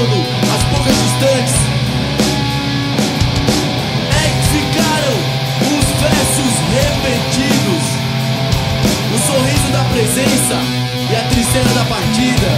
as poucas distantes. É que ficaram os versos repetidos. O sorriso da presença e a tristeza da partida.